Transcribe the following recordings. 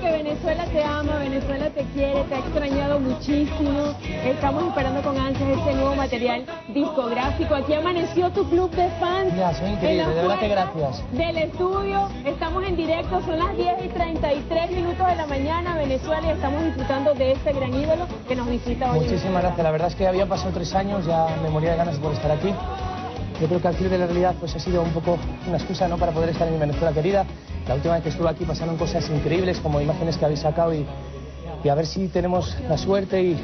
que Venezuela te ama, Venezuela te quiere, te ha extrañado muchísimo. Estamos esperando con ansias este nuevo material discográfico. Aquí amaneció tu club de fans. Ya, son increíbles, de verdad que gracias. Del estudio, estamos en directo, son las 10 y 33 minutos de la mañana, Venezuela, y estamos disfrutando de este gran ídolo que nos visita hoy. Muchísimas gracias. La verdad es que habían pasado tres años, ya me moría de ganas de poder estar aquí. Yo creo que al fin de la realidad pues ha sido un poco una excusa ¿no? para poder estar en mi Venezuela querida. La última vez que estuve aquí pasaron cosas increíbles como imágenes que habéis sacado y, a ver si tenemos la suerte y,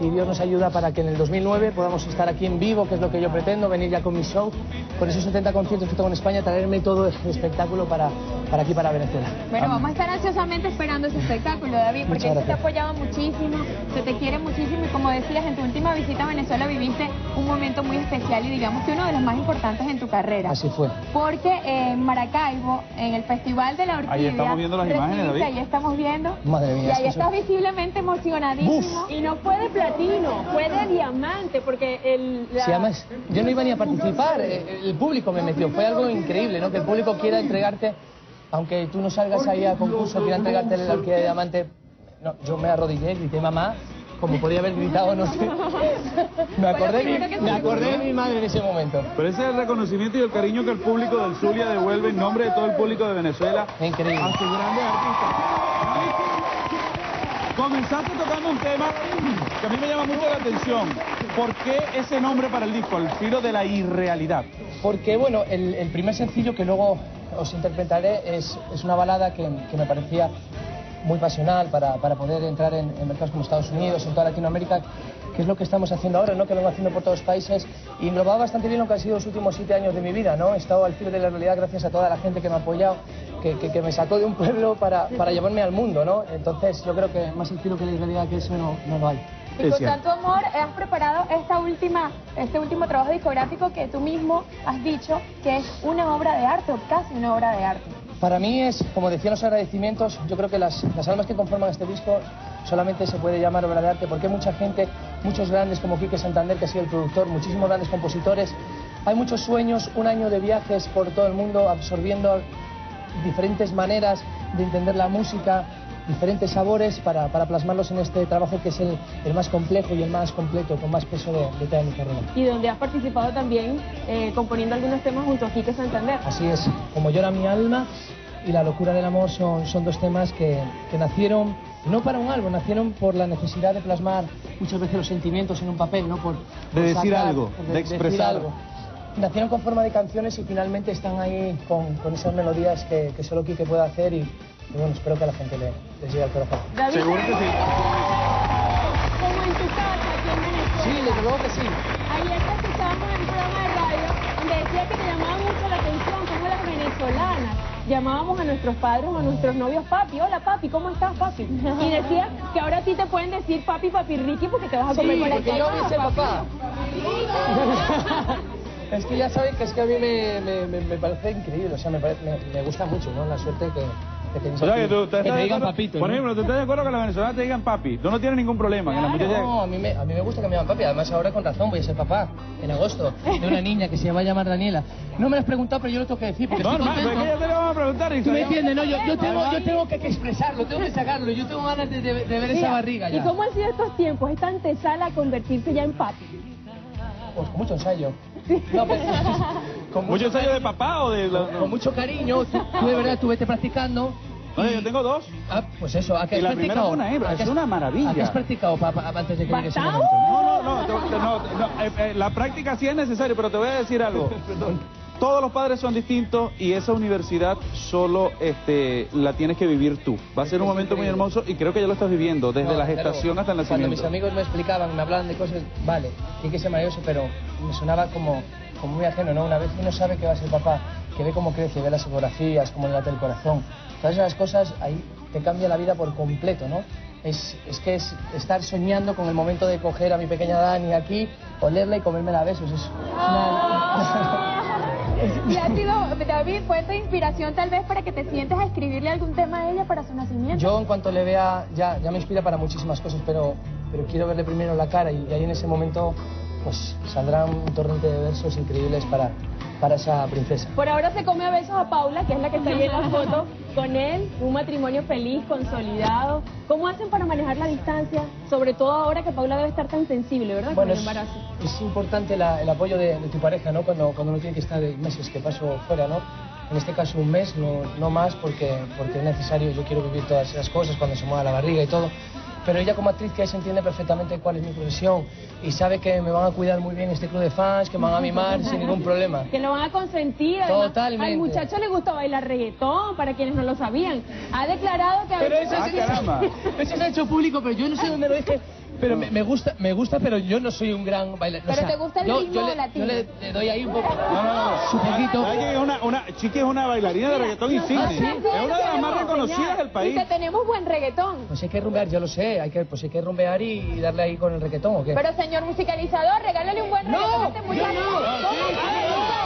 y Dios nos ayuda para que en el 2009 podamos estar aquí en vivo, que es lo que yo pretendo, venir ya con mi show, con esos 70 conciertos que tengo en España, traerme todo el espectáculo para, para aquí, para Venezuela. Bueno, vamos a estar ansiosamente esperando ese espectáculo, David, porque se te ha apoyado muchísimo, se te quiere muchísimo y como decías, en tu última visita a Venezuela viviste un momento muy especial y digamos que uno de los más importantes en tu carrera. Así fue. Porque en Maracaibo, en el Festival de la Orquídea... Ahí estamos viendo las imágenes, David. Ahí estamos viendo. Madre mía, Y ahí estás visiblemente emocionadísimo. Y no fue de platino, fue de diamante, porque el... la- Sí, además, yo no iba ni a participar, eh, el público me metió, fue algo increíble, ¿no? Que el público quiera entregarte, aunque tú no salgas ahí a concurso, quiera entregarte la orquídea de diamante, no, yo me arrodillé, grité mamá, como podía haber gritado, no sé. Me acordé, de mi- me acordé de mi madre en ese momento. Pero ese es el reconocimiento y el cariño que el público del Zulia devuelve en nombre de todo el público de Venezuela Increíble. a sus grandes artistas. Comenzaste tocando un tema que a mí me llama mucho la atención. ¿Por qué ese nombre para el disco, El filo de la irrealidad? Porque, bueno, el, el primer sencillo que luego os interpretaré es, es una balada que, que me parecía muy pasional para, para poder entrar en, mercados como Estados Unidos, en toda Latinoamérica, que es lo que estamos haciendo ahora, ¿no? que vengo haciendo por todos los países, y me lo va bastante bien lo que han sido los últimos siete años de mi vida. ¿no? He estado al filo de la realidad gracias a toda la gente que me ha apoyado, que, que- que me sacó de un pueblo para, para llevarme al mundo. ¿no? Entonces yo creo que más el filo que la realidad que eso no, no lo hay. Y con tanto amor has preparado esta última, este último trabajo discográfico que tú mismo has dicho que es una obra de arte o casi una obra de arte. Para mí es, como decía los agradecimientos, yo creo que las, las almas que conforman este disco solamente se puede llamar obra de arte porque hay mucha gente, muchos grandes como Quique Santander, que ha sido el productor, muchísimos grandes compositores. Hay muchos sueños, un año de viajes por todo el mundo absorbiendo diferentes maneras de entender la música, diferentes sabores para, para plasmarlos en este trabajo que es el, el más complejo y el más completo, con más peso de, de toda mi carrera. Y donde has participado también eh, componiendo algunos temas junto a Quique Santander. Así es, como llora mi alma y la locura del amor son, son dos temas que, que nacieron no para un álbum, nacieron por la necesidad de plasmar muchas veces los sentimientos en un papel, ¿no? Por, por decir algo, de expresar. algo. Nacieron con forma de canciones y finalmente están ahí con, con esas melodías que, que solo Quique puede hacer y, y bueno, espero que a la gente le, les llegue al corazón. David, Seguro que sí. como en tu casa aquí en Venezuela. Sí, desde luego que sí. Ayer te escuchábamos en un programa de radio donde decía que te llamaba mucho la atención llamábamos a nuestros padres o a nuestros novios papi. Hola papi, ¿cómo estás papi? Y decía que ahora a ti te pueden decir papi, papi Ricky porque te vas a comer Sí, con la porque yo papá. Es que ya saben que es que a mí me, me, me- me parece increíble, o sea, me, parece- me, me gusta mucho, ¿no? La suerte que, O sea, que, tú, estás que te de digan acuerdo- papito. Por ¿no? ejemplo, ¿tú estás de acuerdo que las venezolanas te digan papi? Tú no tienes ningún problema. Que muchachas... No, a mí, me, a mí me gusta que me llamen papi, además ahora con razón voy a ser papá, en agosto, de una niña que se va a llamar Daniela. No me lo has preguntado, pero yo lo tengo que decir porque No, estoy hermano, es que contento. ya te lo vamos a preguntar. y ¿Tú me entiendes? No, yo, yo tengo, yo tengo que, que expresarlo, tengo que sacarlo, yo tengo ganas de, de- de ver esa barriga ¿Y cómo han sido estos tiempos, esta antesala a convertirse ya en papi? Pues con mucho ensayo. No, pero- con ¿Mucho ensayo de papá o de.? la- Con mucho cariño, tú, tú de verdad, tú vete practicando. Oye, yo tengo dos. Ah, pues eso, ¿a qué Y has la primera fue una hembra, ¿A qué es una maravilla. ¿A qué has practicado pa- pa- antes de que llegue ese momento? No, no, no, te- te- no, no, eh, eh, la práctica sí es necesaria, pero te voy a decir algo. Todos los padres son distintos y esa universidad solo este, la tienes que vivir tú. Va a ser un momento muy hermoso y creo que ya lo estás viviendo, desde No, la gestación luego. hasta el Cuando mis nacimiento. amigos me explicaban, me hablaban de cosas, vale, sí que se maravilloso, pero me sonaba como, como muy ajeno, ¿no? Una vez uno sabe que va a ser papá, que ve cómo crece, ve las fotografías, cómo le late el corazón, todas esas cosas ahí te cambia la vida por completo, ¿no? Es, es que es estar soñando con el momento de coger a mi pequeña Dani aquí, olerla y comérmela a besos. Es una... Y ha sido, David, fuente de inspiración tal vez para que te sientes a escribirle algún tema a ella para su nacimiento. Yo en cuanto le vea, ya, ya me inspira para muchísimas cosas, pero, pero quiero verle primero la cara y, ahí en ese momento pues saldrá un torrente de versos increíbles para, para esa princesa. Por ahora se come a besos a Paula, que es la que está ahí en la foto, con él, un matrimonio feliz, consolidado. ¿Cómo hacen para manejar la distancia? Sobre todo ahora que Paula debe estar tan sensible, ¿verdad? Bueno, con el es, embarazo. es importante la- el apoyo de, de tu pareja, ¿no? Cuando, cuando uno tiene que estar meses que paso fuera, ¿no? En este caso un mes, no, no más, porque, porque es necesario, yo quiero vivir todas esas cosas, cuando se mueva la barriga y todo. Pero ella como actriz que se entiende perfectamente cuál es mi profesión y sabe que me van a cuidar muy bien este club de fans, que me van a mimar sin ningún problema. Que lo van a consentir. además, Totalmente. Al muchacho le gusta bailar reggaetón, para quienes no lo sabían. Ha declarado que... Pero eso Ah, es caramba. Eso se ha hecho público, pero yo no sé dónde lo dije. Pero me, me gusta, me gusta, pero yo no soy un gran bailarín. Pero te gusta el yo, ritmo yo le, latino. Yo le, le doy ahí un poco. No, no, no. Su poquito. ¿Sabes quién es una, una, Chiqui es una bailarina de reggaetón insigne. Sí, sí, Es una de las más reconocidas del país. Y que tenemos buen reggaetón. Pues hay que rumbear, yo lo sé, hay que, pues hay que rumbear y darle ahí con el reggaetón, ¿o qué? Pero señor musicalizador, regálale un buen reggaetón a este muchacho. no. Va-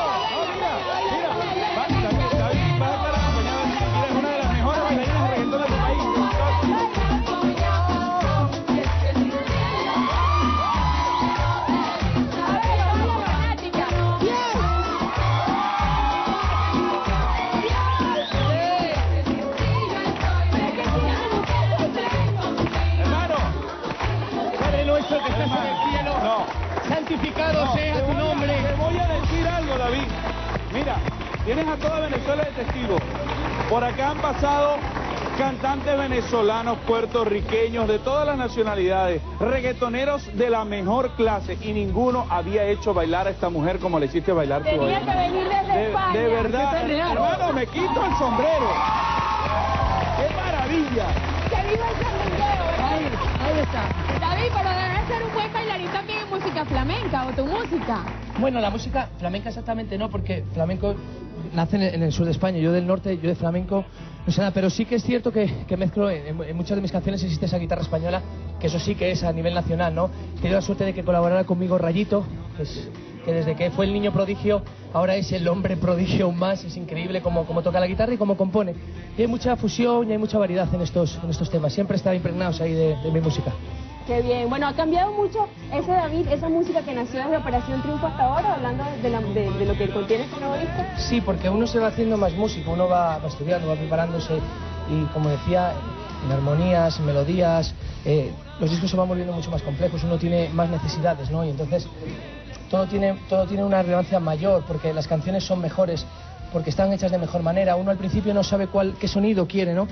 De. Por acá han pasado cantantes venezolanos, puertorriqueños, de todas las nacionalidades, reggaetoneros de la mejor clase y ninguno había hecho bailar a esta mujer como le hiciste bailar tú. Tenía hoy. que venir desde De, España. de verdad, hermano, me quito el sombrero. ¡Qué maravilla! Que viva el sandungueo, ¿verdad? Ahí, ahí está. David, pero debes buen bailarín también en música flamenca o tu música. Bueno, la música flamenca exactamente no, porque flamenco nace en el, sur de España. Yo del norte, yo de flamenco no sé nada, pero sí que es cierto que, mezclo, en, muchas de mis canciones existe esa guitarra española, que eso sí que es a nivel nacional, ¿no? He tenido la suerte de que colaborara conmigo Rayito, que, es- que desde que fue el niño prodigio, ahora es el hombre prodigio más, es increíble cómo, toca la guitarra y cómo compone. Y hay mucha fusión y hay mucha variedad en estos, temas, siempre están impregnados ahí de mi música. Qué bien. Bueno, ha cambiado mucho ese David, esa música que nació desde Operación Triunfo hasta ahora, hablando de, la- de- de lo que contiene este nuevo disco. Sí, porque uno se va haciendo más músico, uno va, estudiando, va preparándose y como decía, en armonías, en melodías, eh, los discos se van volviendo mucho más complejos, uno tiene más necesidades, ¿no? Y entonces todo tiene, todo tiene una relevancia mayor porque las canciones son mejores, porque están hechas de mejor manera. Uno al principio no sabe cuál, qué sonido quiere, ¿no?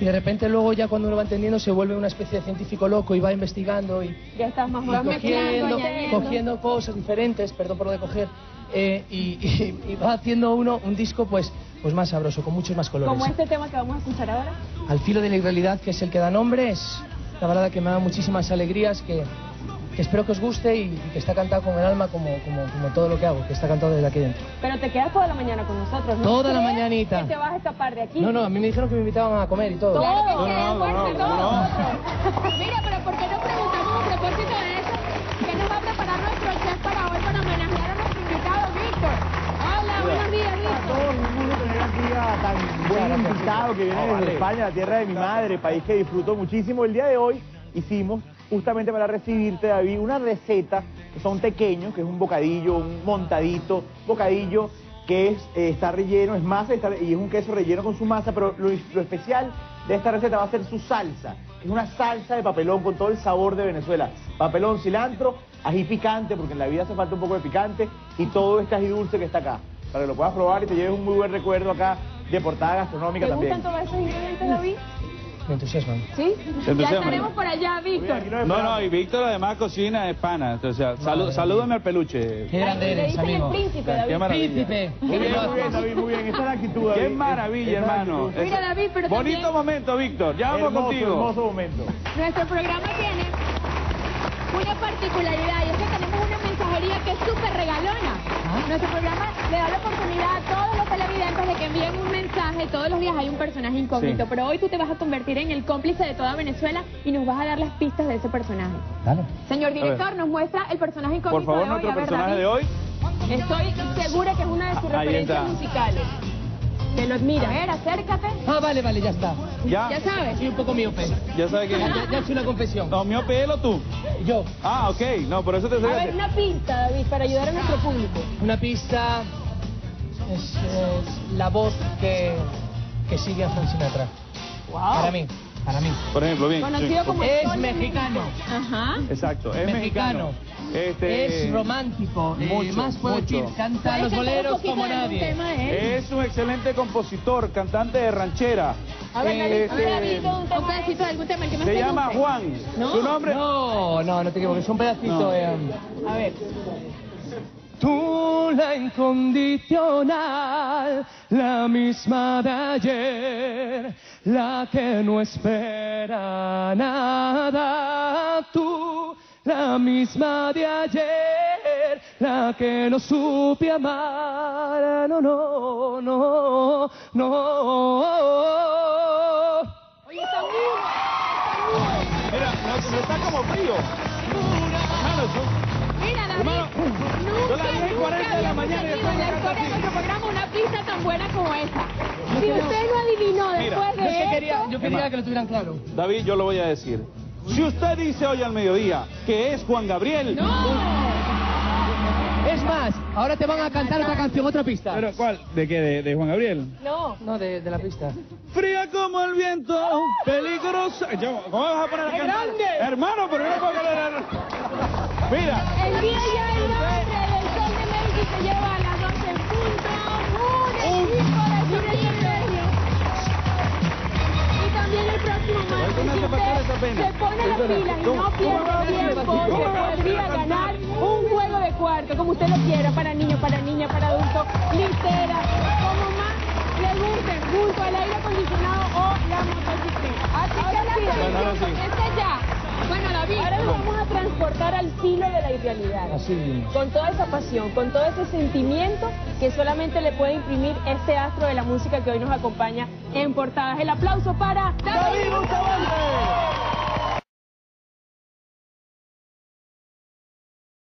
Y de repente luego ya cuando uno va entendiendo se vuelve una especie de científico loco y va investigando y, Ya estás más y cogiendo, cogiendo cosas diferentes, perdón por lo de coger, eh, y, y- y va haciendo uno un disco pues, pues más sabroso, con muchos más colores. Como este tema que vamos a escuchar ahora. Al filo de la irrealidad, que es el que da nombre, es la balada que me da muchísimas alegrías, que espero que os guste y, que está cantado con el alma como, como, como todo lo que hago, que está cantado desde aquí dentro. Pero te quedas toda la mañana con nosotros, ¿no? Toda la ¿Crees mañanita. Que te vas a escapar de aquí. No, no, a mí me dijeron que me invitaban a comer y todo. Claro que No, no, no, todo. no. Mira, pero ¿por qué no preguntamos a propósito de eso? ¿Qué nos va a preparar nuestro chef para hoy para homenajear a nuestro invitado, Víctor? Hola, buenos días, Víctor. todo un gusto tener aquí a tan buen invitado que viene desde. España, la tierra de mi madre, país que disfruto muchísimo. El día de hoy hicimos, justamente para recibirte, David, una receta que son pequeños, que es un bocadillo, un montadito, bocadillo que es, eh, está relleno, es masa está- y es un queso relleno con su masa, pero lo, lo especial de esta receta va a ser su salsa. Es una salsa de papelón con todo el sabor de Venezuela. Papelón, cilantro, ají picante, porque en la vida hace falta un poco de picante, y todo este ají dulce que está acá. Para que lo puedas probar y te lleves un muy buen recuerdo acá de portada gastronómica ¿Te también. gustan todos esos ingredientes, David? Me entusiasman. ¿Sí? Ya estaremos por allá, Víctor. No, no, y Víctor además cocina es pana. O sea, salú- salúdame al peluche. Qué grande Le eres, dicen el amigo. príncipe, Qué David. maravilla. Príncipe. Muy bien, muy bien, David, muy bien. Esa es la actitud, David. Qué maravilla, Esa es la hermano. actitud. Mira, David, pero Bonito también- momento, Víctor. Ya vamos hermoso, contigo. hermoso momento. Nuestro programa tiene una particularidad y es que tenemos una mensajería que es súper regalona. Nuestro programa le da la oportunidad a todos los televidentes de que envíen un mensaje. Todos los días hay un personaje incógnito, Sí. pero hoy tú te vas a convertir en el cómplice de toda Venezuela y nos vas a dar las pistas de ese personaje. Dale. Señor director, nos muestra el personaje Por incógnito favor, de hoy. nuestro A ver, personaje David. de hoy. Estoy segura que es una de sus Ahí referencias musicales. Que lo admira. A ver, acércate. Ah, vale, vale, ya está. Ya, Ya sabes. Soy un poco miope. ya sabes quién Ya, ya, ya he hecho una confesión. No, miope él o tú. Yo, Ah, ok. No, por eso te A ver, una pista, David, para ayudar a nuestro público. una pista es, es la voz que, que sigue a Frank Sinatra. Para mí, para mí. Por ejemplo, bien. Conocido sí. como Es de mexicano. Ajá. Exacto, es mexicano. Este, Es romántico. eh, mucho, más puedo mucho. decir, canta ¿Puedes los boleros como de nadie. tema de él? Es un excelente compositor, cantante de ranchera. A ver, David, a ver, Este, David, un tema, un pedacito de algún tema, el que más se te llama guste. Juan. ¿No? Su nombre. No, no, no te equivoques, es un pedacito. No. eh, A ver. Tú la incondicional, la misma de ayer, la que no espera nada. Tú, la misma de ayer, la que no supe amar. No, no, no, no. Oye, está. Mira, no, no está como frío. Mira, David, Hermano, nunca, son las 10 y nunca 40 de la mañana y estamos una tan buena como esta. Si usted no adivinó después Yo, de quería, esto... yo quería que lo tuvieran claro. David, yo lo voy a decir. Si usted dice hoy al mediodía que es Juan Gabriel. Es más, ahora te van a cantar otra canción, otra pista. ¿Pero cuál? ¿De qué? ¿De, de Juan Gabriel? No. No, de, de la pista. Fría como el viento, peligrosa. Yo, ¿Cómo vas a poner a ¡Qué cantar? grande! Hermano, pero no puedo creer. Mira. El nombre del Sol de México que lleva a las se pasó esa usted pena. se pone las pilas y ¿cómo- no pierde tiempo, ¿Cómo se podría ganar un juego de cuarto, como usted lo quiera, para niños, para niñas, para adultos, litera, como más le guste, junto al aire acondicionado o la motocicleta. Así que la comienza ya. Bueno, David, ahora nos vamos a transportar al filo de la irrealidad. Así. Con toda esa pasión, con todo ese sentimiento que solamente le puede imprimir este astro de la música que hoy nos acompaña en portadas. El aplauso para David Bustamante.